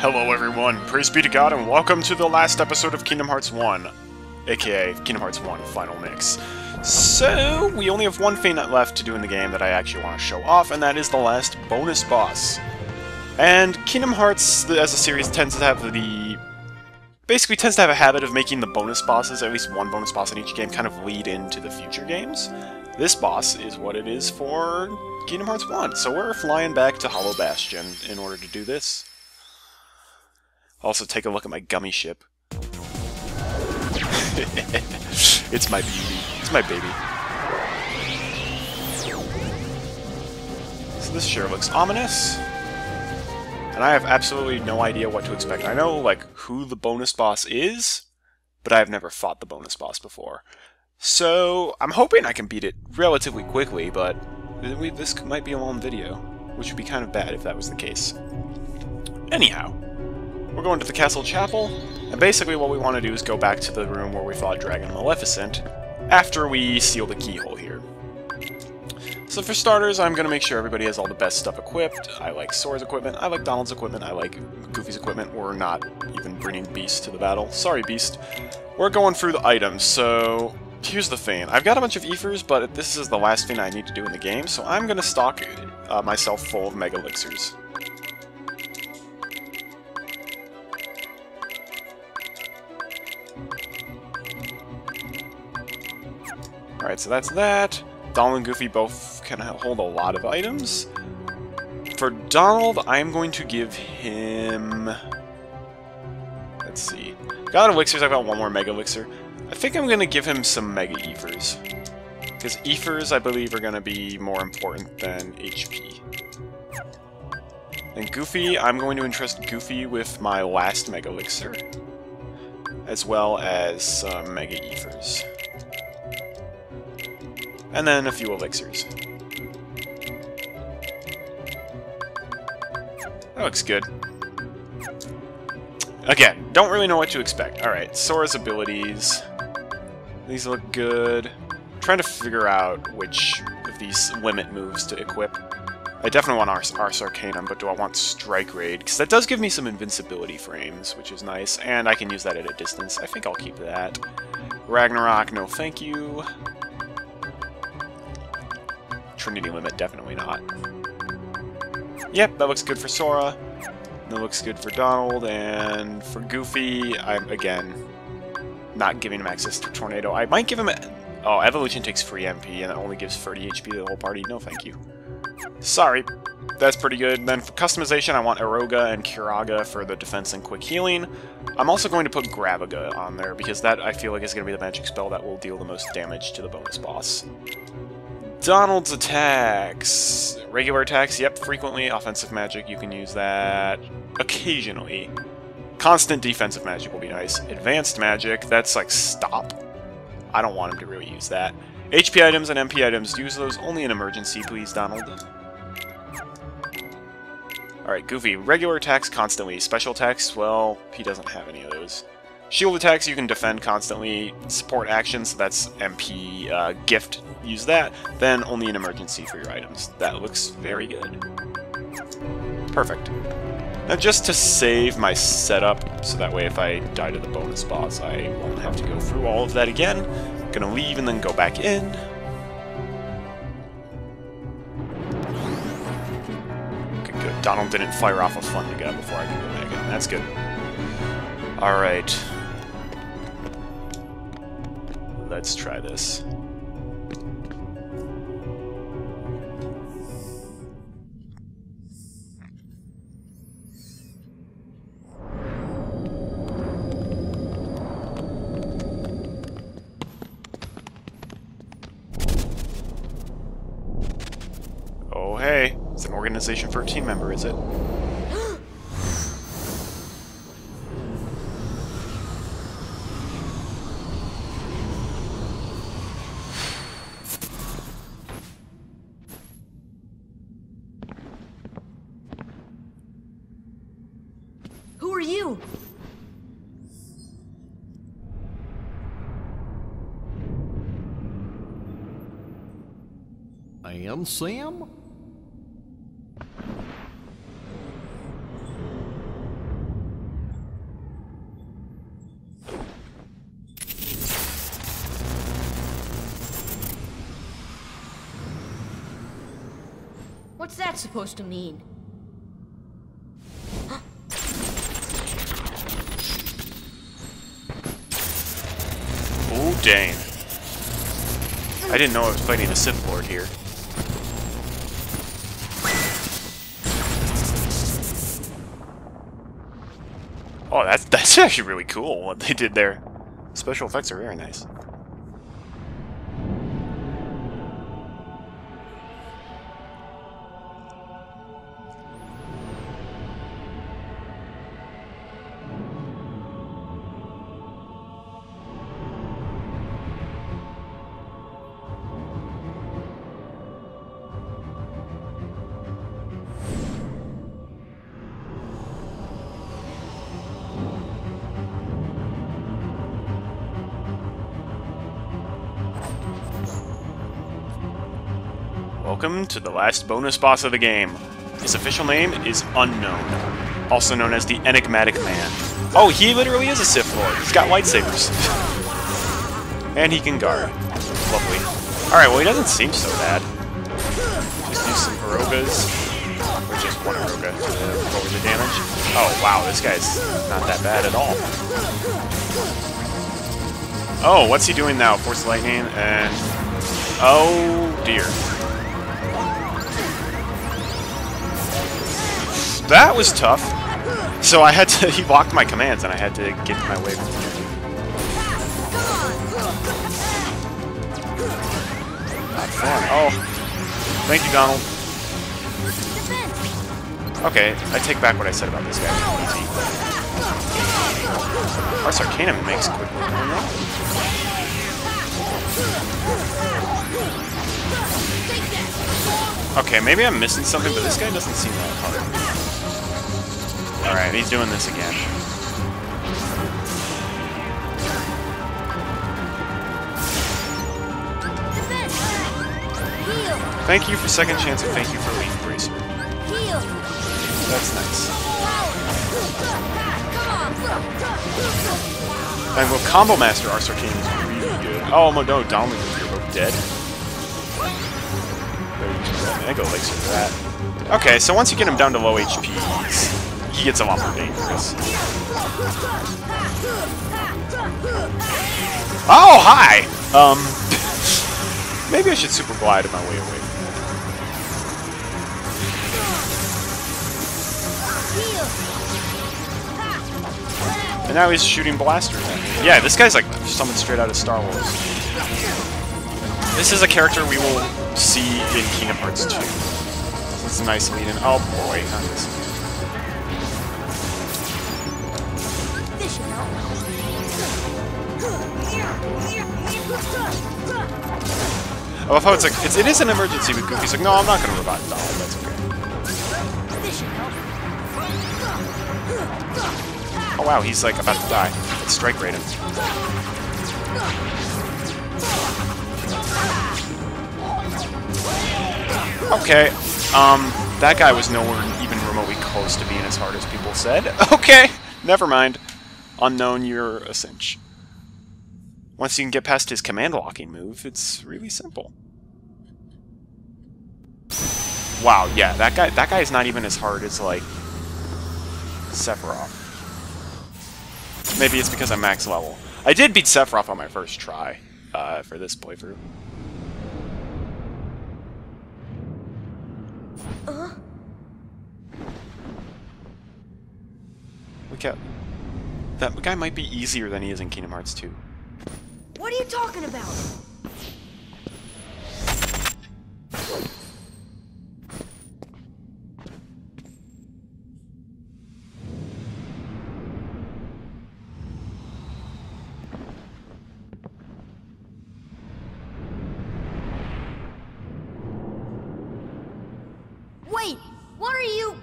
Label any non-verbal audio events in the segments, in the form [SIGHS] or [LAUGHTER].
Hello everyone, praise be to God and welcome to the last episode of Kingdom Hearts 1, aka Kingdom Hearts 1 Final Mix. So, we only have one thing left to do in the game that I actually want to show off, and that is the last bonus boss. And Kingdom Hearts, as a series, tends to have the... basically tends to have a habit of making the bonus bosses, at least one bonus boss in each game, kind of lead into the future games. This boss is what it is for Kingdom Hearts 1, so we're flying back to Hollow Bastion in order to do this. Also, take a look at my gummy ship. [LAUGHS] it's my beauty. It's my baby. So this sure looks ominous. And I have absolutely no idea what to expect. I know, like, who the bonus boss is, but I have never fought the bonus boss before. So, I'm hoping I can beat it relatively quickly, but this might be a long video, which would be kind of bad if that was the case. Anyhow, we're going to the Castle Chapel, and basically what we want to do is go back to the room where we fought Dragon Maleficent, after we seal the keyhole here. So for starters, I'm going to make sure everybody has all the best stuff equipped. I like Sora's equipment, I like Donald's equipment, I like Goofy's equipment. We're not even bringing Beast to the battle. Sorry, Beast. We're going through the items, so here's the thing. I've got a bunch of Ethers, but this is the last thing I need to do in the game, so I'm going to stock uh, myself full of Mega Elixirs. Alright, so that's that. Donald and Goofy both can hold a lot of items. For Donald, I'm going to give him... Let's see. Got elixirs, I've got one more Mega Elixir. I think I'm going to give him some Mega Ethers. Because Ethers, I believe, are going to be more important than HP. And Goofy, I'm going to entrust Goofy with my last Mega Elixir. As well as some Mega Ethers and then a few elixirs. That looks good. Again, don't really know what to expect. Alright, Sora's abilities. These look good. I'm trying to figure out which of these limit moves to equip. I definitely want Ars, Ars Arcanum, but do I want Strike Raid? Because that does give me some invincibility frames, which is nice, and I can use that at a distance. I think I'll keep that. Ragnarok, no thank you. Trinity limit, definitely not. Yep, that looks good for Sora. That looks good for Donald, and for Goofy, I'm, again, not giving him access to Tornado. I might give him... A, oh, Evolution takes free MP, and it only gives 30 HP to the whole party. No, thank you. Sorry. That's pretty good. Then for customization, I want Aeroga and Curaga for the defense and quick healing. I'm also going to put Gravaga on there, because that, I feel like, is going to be the magic spell that will deal the most damage to the bonus boss. Donald's attacks. Regular attacks, yep, frequently. Offensive magic, you can use that occasionally. Constant defensive magic will be nice. Advanced magic, that's like stop. I don't want him to really use that. HP items and MP items, use those only in emergency, please, Donald. Alright, Goofy. Regular attacks constantly. Special attacks, well, he doesn't have any of those. Shield attacks, you can defend constantly. Support actions, that's MP. Uh, gift, use that. Then only an emergency for your items. That looks very good. Perfect. Now just to save my setup, so that way if I die to the bonus boss, I won't have to go through all of that again. I'm gonna leave and then go back in. Okay, good. Donald didn't fire off a Thundaga before I could go back in. That's good. Alright. Let's try this. Oh hey, it's an Organization Thirteen member, is it? Ansem? What's that supposed to mean? Oh, dang. I didn't know I was fighting a Sith Lord here. Oh, that's [LAUGHS] that's actually really cool what they did there. Special effects are very nice. Welcome to the last bonus boss of the game. His official name is Unknown, also known as the Enigmatic Man. Oh, he literally is a Sith Lord. He's got lightsabers. [LAUGHS] and he can guard. Lovely. Alright, well he doesn't seem so bad. Just use some Aerogas. Or just one Aeroga to lower the damage. Oh, wow, this guy's not that bad at all. Oh, what's he doing now? Force Lightning and... Oh, dear. That was tough. So I had to, [LAUGHS] he blocked my commands and I had to get my way. Not fun. Oh. Thank you, Donald. Okay, I take back what I said about this guy. Ars Arcanum makes quickly. Okay, maybe I'm missing something, but this guy doesn't seem that hard. Alright, he's doing this again. Thank you for second chance and thank you for leaf bracer. That's nice. And with Combo Master, Ars Arcanum is really good. Oh, no, and you're both dead. Mega Elixir for that. Okay, so once you get him down to low HP, he gets a lot more dangerous. Oh, hi! Um, [LAUGHS] maybe I should super glide my way away. And now he's shooting blasters Yeah, this guy's like summoned straight out of Star Wars. This is a character we will see in Kingdom Hearts 2. It's a nice lead in. Oh boy, I love how it's like, it's, it is an emergency, but Goofy's like, no, I'm not going to revive Donald, that's okay. Oh wow, he's like about to die. Let's Strike Raid him. Okay, um, that guy was nowhere even remotely close to being as hard as people said. [LAUGHS] Okay, never mind. Unknown, you're a cinch. Once you can get past his command locking move, it's really simple. Wow, yeah, that guy that guy is not even as hard as like Sephiroth. Maybe it's because I'm max level. I did beat Sephiroth on my first try uh, for this playthrough. Uh? Look at that guy might be easier than he is in Kingdom Hearts 2. You talking about? Wait, what are you...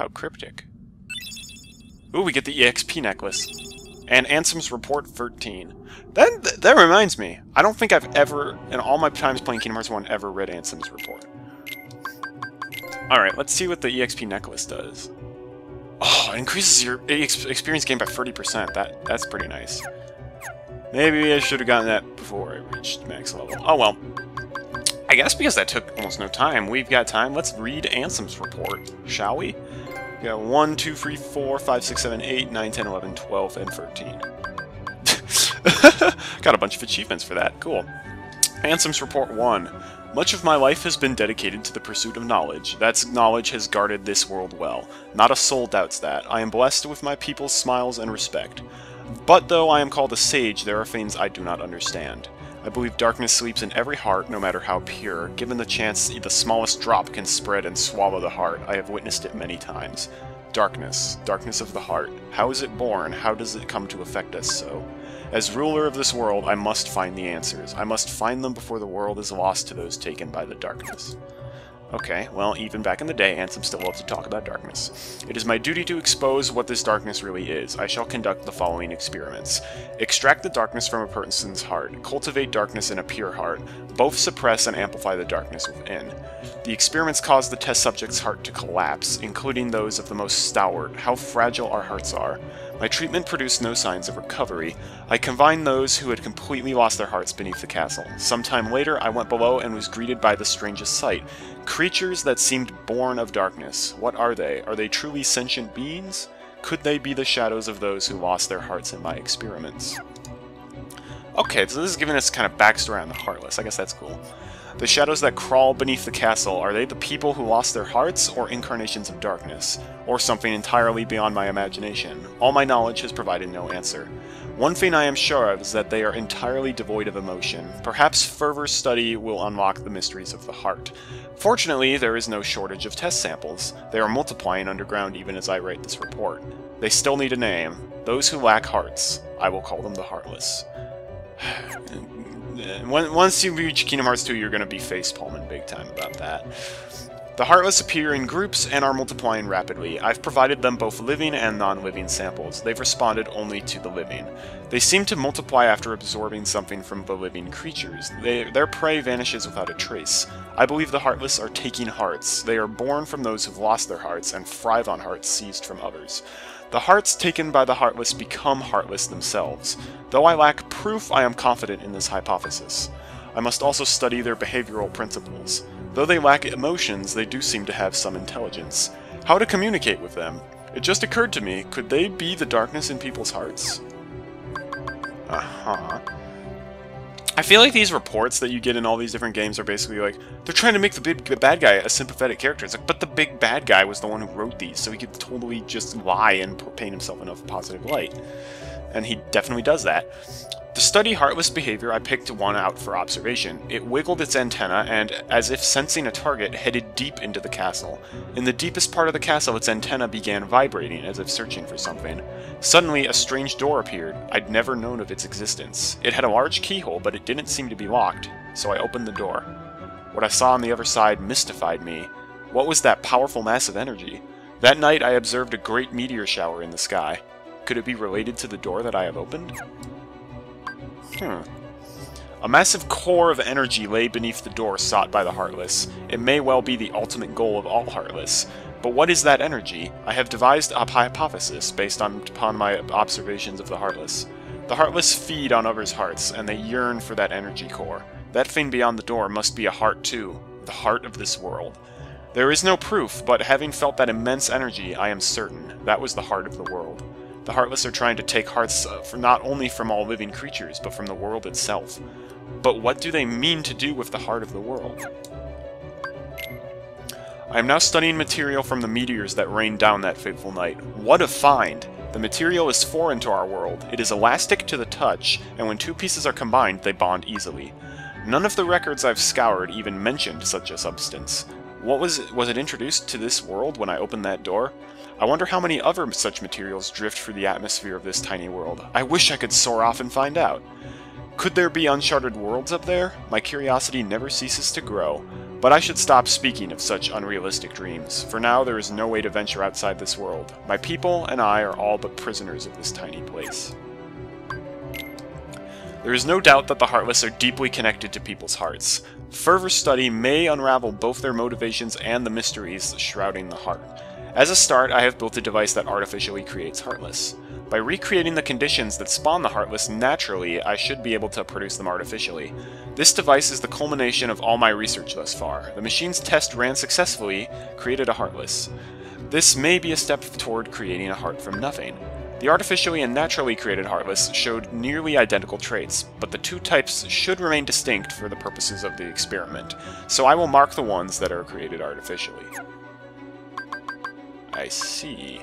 How cryptic. Ooh, we get the EXP necklace. And Ansem's Report 13. That, th that reminds me, I don't think I've ever, in all my times playing Kingdom Hearts 1, ever read Ansem's Report. Alright, let's see what the EXP necklace does. Oh, it increases your ex experience gain by 30%. That That's pretty nice. Maybe I should have gotten that before I reached max level. Oh well. I guess because that took almost no time, we've got time. Let's read Ansem's report, shall we? We got 1, 2, 3, 4, 5, 6, 7, 8, 9, 10, 11, 12, and 13. [LAUGHS] got a bunch of achievements for that. Cool. Ansem's Report 1. Much of my life has been dedicated to the pursuit of knowledge. That knowledge has guarded this world well. Not a soul doubts that. I am blessed with my people's smiles and respect. But though I am called a sage, there are things I do not understand. I believe darkness sleeps in every heart, no matter how pure. Given the chance the smallest drop can spread and swallow the heart, I have witnessed it many times. Darkness, darkness of the heart. How is it born? How does it come to affect us so? As ruler of this world, I must find the answers. I must find them before the world is lost to those taken by the darkness. Okay, well, even back in the day, Ansem still loved to talk about darkness. It is my duty to expose what this darkness really is. I shall conduct the following experiments. Extract the darkness from a person's heart. Cultivate darkness in a pure heart. Both suppress and amplify the darkness within. The experiments cause the test subject's heart to collapse, including those of the most stalwart. How fragile our hearts are. My treatment produced no signs of recovery. I confined those who had completely lost their hearts beneath the castle. Some time later, I went below and was greeted by the strangest sight. Creatures that seemed born of darkness. What are they? Are they truly sentient beings? Could they be the shadows of those who lost their hearts in my experiments? Okay, so this is giving us kind of backstory on the Heartless. I guess that's cool. The shadows that crawl beneath the castle, are they the people who lost their hearts, or incarnations of darkness? Or something entirely beyond my imagination? All my knowledge has provided no answer. One thing I am sure of is that they are entirely devoid of emotion. Perhaps further study will unlock the mysteries of the heart. Fortunately, there is no shortage of test samples. They are multiplying underground even as I write this report. They still need a name. Those who lack hearts. I will call them the Heartless. [SIGHS] Once you reach Kingdom Hearts 2, you're going to be face-palming big time about that. The Heartless appear in groups and are multiplying rapidly. I've provided them both living and non-living samples. They've responded only to the living. They seem to multiply after absorbing something from the living creatures. They, their prey vanishes without a trace. I believe the Heartless are taking hearts. They are born from those who've lost their hearts and thrive on hearts seized from others. The hearts taken by the Heartless become heartless themselves. Though I lack proof, I am confident in this hypothesis. I must also study their behavioral principles. Though they lack emotions, they do seem to have some intelligence. How to communicate with them? It just occurred to me, could they be the darkness in people's hearts? Uh-huh. I feel like these reports that you get in all these different games are basically like, they're trying to make the big the bad guy a sympathetic character. It's like, but the big bad guy was the one who wrote these, so he could totally just lie and paint himself in a positive light. And he definitely does that. To study heartless behavior, I picked one out for observation. It wiggled its antenna and, as if sensing a target, headed deep into the castle. In the deepest part of the castle, its antenna began vibrating as if searching for something. Suddenly, a strange door appeared. I'd never known of its existence. It had a large keyhole, but it didn't seem to be locked, so I opened the door. What I saw on the other side mystified me. What was that powerful mass of energy? That night, I observed a great meteor shower in the sky. Could it be related to the door that I have opened? Hmm. A massive core of energy lay beneath the door sought by the Heartless. It may well be the ultimate goal of all Heartless. But what is that energy? I have devised a hypothesis based on, upon my observations of the Heartless. The Heartless feed on others' hearts, and they yearn for that energy core. That thing beyond the door must be a heart too, the heart of this world. There is no proof, but having felt that immense energy, I am certain that was the heart of the world. The Heartless are trying to take hearts uh, not only from all living creatures, but from the world itself. But what do they mean to do with the heart of the world? I am now studying material from the meteors that rained down that fateful night. What a find! The material is foreign to our world. It is elastic to the touch, and when two pieces are combined, they bond easily. None of the records I've scoured even mentioned such a substance. What was it, was it introduced to this world when I opened that door? I wonder how many other such materials drift through the atmosphere of this tiny world. I wish I could soar off and find out. Could there be uncharted worlds up there? My curiosity never ceases to grow. But I should stop speaking of such unrealistic dreams. For now, there is no way to venture outside this world. My people and I are all but prisoners of this tiny place. There is no doubt that the Heartless are deeply connected to people's hearts. Further study may unravel both their motivations and the mysteries shrouding the heart. As a start, I have built a device that artificially creates Heartless. By recreating the conditions that spawn the Heartless naturally, I should be able to produce them artificially. This device is the culmination of all my research thus far. The machine's test ran successfully, created a Heartless. This may be a step toward creating a heart from nothing. The artificially and naturally created Heartless showed nearly identical traits, but the two types should remain distinct for the purposes of the experiment, so I will mark the ones that are created artificially. I see.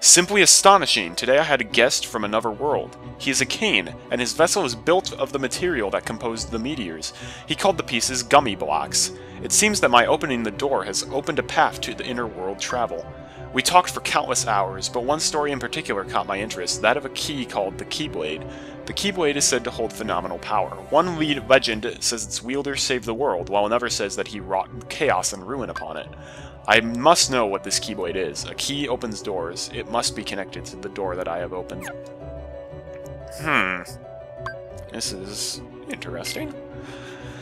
Simply astonishing! Today I had a guest from another world. He is a Kane, and his vessel is built of the material that composed the meteors. He called the pieces gummy blocks. It seems that my opening the door has opened a path to the inner world travel. We talked for countless hours, but one story in particular caught my interest, that of a key called the Keyblade. The Keyblade is said to hold phenomenal power. One lead legend says its wielder saved the world, while another says that he wrought chaos and ruin upon it. I must know what this Keyblade is. A key opens doors. It must be connected to the door that I have opened. Hmm. This is interesting.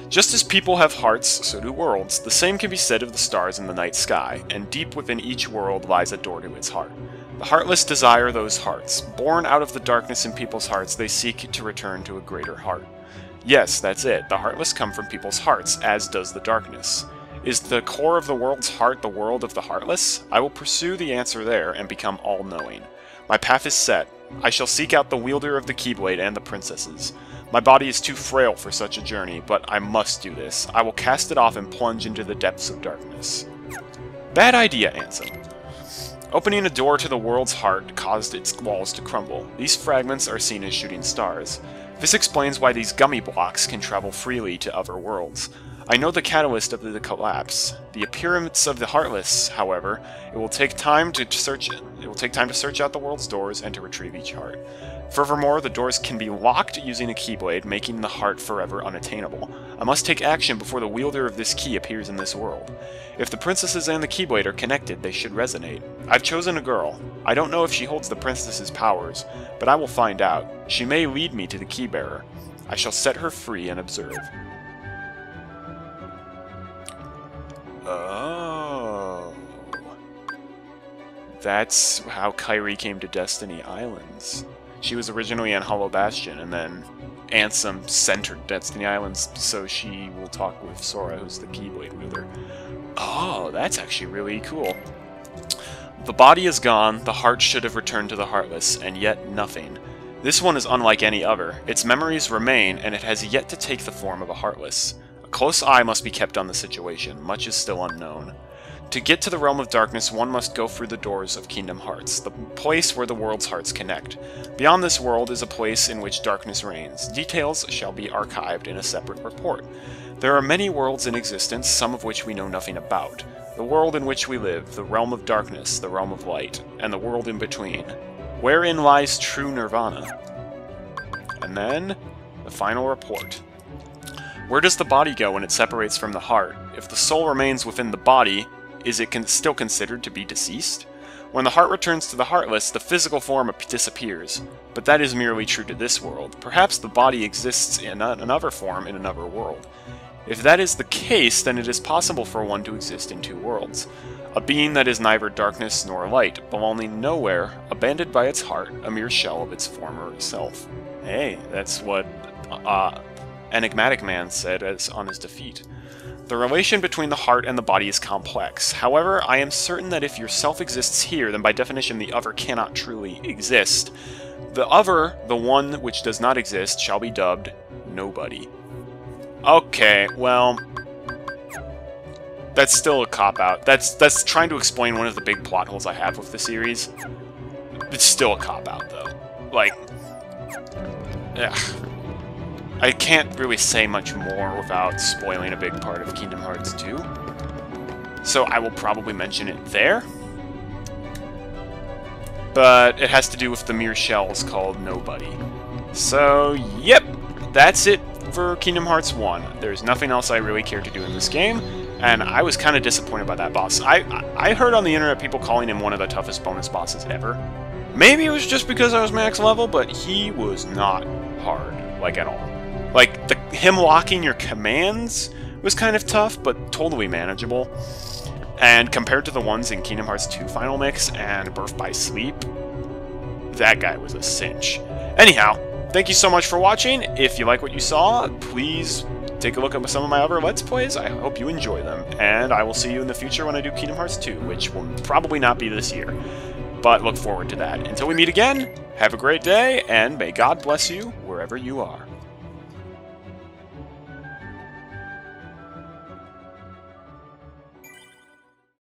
Just as people have hearts, so do worlds. The same can be said of the stars in the night sky, and deep within each world lies a door to its heart. The heartless desire those hearts. Born out of the darkness in people's hearts, they seek to return to a greater heart. Yes, that's it. The heartless come from people's hearts, as does the darkness. Is the core of the world's heart the world of the heartless? I will pursue the answer there and become all-knowing. My path is set. I shall seek out the wielder of the Keyblade and the princesses. My body is too frail for such a journey, but I must do this. I will cast it off and plunge into the depths of darkness. Bad idea, Ansem. Opening a door to the world's heart caused its walls to crumble. These fragments are seen as shooting stars. This explains why these gummy blocks can travel freely to other worlds. I know the catalyst of the collapse. The appearance of the Heartless, however, it will take time to search it. It will take time to search out the world's doors and to retrieve each heart. Furthermore, the doors can be locked using a Keyblade, making the heart forever unattainable. I must take action before the wielder of this key appears in this world. If the princesses and the Keyblade are connected, they should resonate. I've chosen a girl. I don't know if she holds the princess's powers, but I will find out. She may lead me to the Keybearer. I shall set her free and observe. Oh. That's how Kairi came to Destiny Islands. She was originally in Hollow Bastion, and then Ansem centered Destiny Islands so she will talk with Sora, who's the Keyblade wielder. Oh, that's actually really cool. The body is gone, the heart should have returned to the Heartless, and yet nothing. This one is unlike any other. Its memories remain, and it has yet to take the form of a Heartless A close eye must be kept on the situation, much is still unknown. To get to the Realm of Darkness, one must go through the doors of Kingdom Hearts, the place where the world's hearts connect. Beyond this world is a place in which darkness reigns. Details shall be archived in a separate report. There are many worlds in existence, some of which we know nothing about. The world in which we live, the realm of darkness, the realm of light, and the world in between. Wherein lies true nirvana? And then, the final report. Where does the body go when it separates from the heart? If the soul remains within the body, is it con still considered to be deceased? When the heart returns to the heartless, the physical form disappears. But that is merely true to this world. Perhaps the body exists in another form in another world. If that is the case, then it is possible for one to exist in two worlds. A being that is neither darkness nor light, belonging nowhere, abandoned by its heart, a mere shell of its former self. Hey, that's what uh, Enigmatic Man said as on his defeat. The relation between the heart and the body is complex. However, I am certain that if your self exists here, then by definition the other cannot truly exist. The other, the one which does not exist, shall be dubbed Nobody. Okay, well... That's still a cop-out. That's, that's trying to explain one of the big plot holes I have with the series. It's still a cop-out, though. Like... Yeah. I can't really say much more without spoiling a big part of Kingdom Hearts 2. So I will probably mention it there. But it has to do with the mere shells called Nobody. So, yep, that's it for Kingdom Hearts 1. There's nothing else I really care to do in this game, and I was kind of disappointed by that boss. I, I heard on the internet people calling him one of the toughest bonus bosses ever. Maybe it was just because I was max level, but he was not hard. like, at all. Like, the, him locking your commands was kind of tough, but totally manageable. And compared to the ones in Kingdom Hearts 2 Final Mix and Birth by Sleep, that guy was a cinch. Anyhow, thank you so much for watching. If you like what you saw, please take a look at some of my other Let's Plays. I hope you enjoy them. And I will see you in the future when I do Kingdom Hearts 2, which will probably not be this year. But look forward to that. Until we meet again, have a great day, and may God bless you wherever you are.